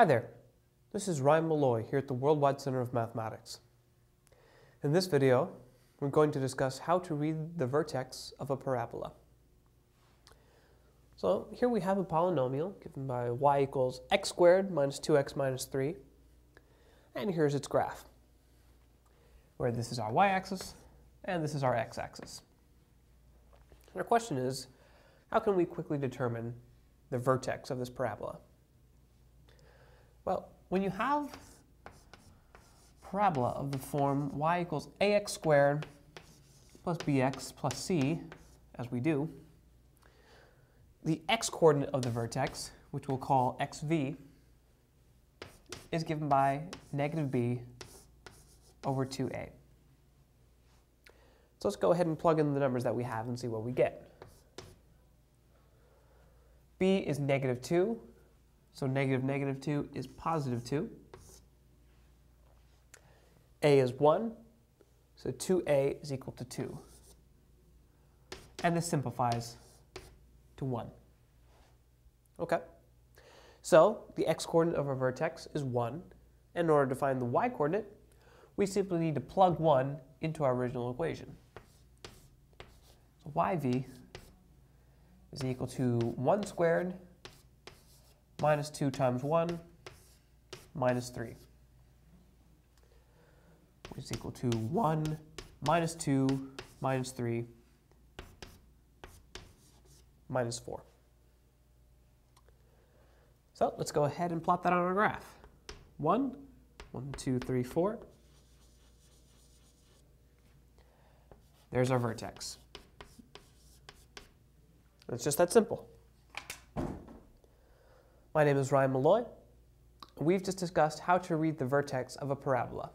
Hi there, this is Ryan Malloy here at the Worldwide Center of Mathematics. In this video, we're going to discuss how to read the vertex of a parabola. So here we have a polynomial given by y equals x squared minus 2x minus 3, and here's its graph, where this is our y-axis and this is our x-axis. Our question is, how can we quickly determine the vertex of this parabola? Well, when you have parabola of the form y equals ax squared plus bx plus c, as we do, the x-coordinate of the vertex, which we'll call xv, is given by negative b over 2a. So let's go ahead and plug in the numbers that we have and see what we get. b is negative 2, so negative negative 2 is positive 2. a is 1, so 2a is equal to 2. And this simplifies to 1. Okay. So the x-coordinate of our vertex is 1. And in order to find the y-coordinate, we simply need to plug 1 into our original equation. So yv is equal to 1 squared minus 2 times 1 minus 3, which is equal to 1 minus 2 minus 3 minus 4. So let's go ahead and plot that on our graph. 1, 1, 2, 3, 4. There's our vertex. It's just that simple. My name is Ryan Malloy. We've just discussed how to read the vertex of a parabola.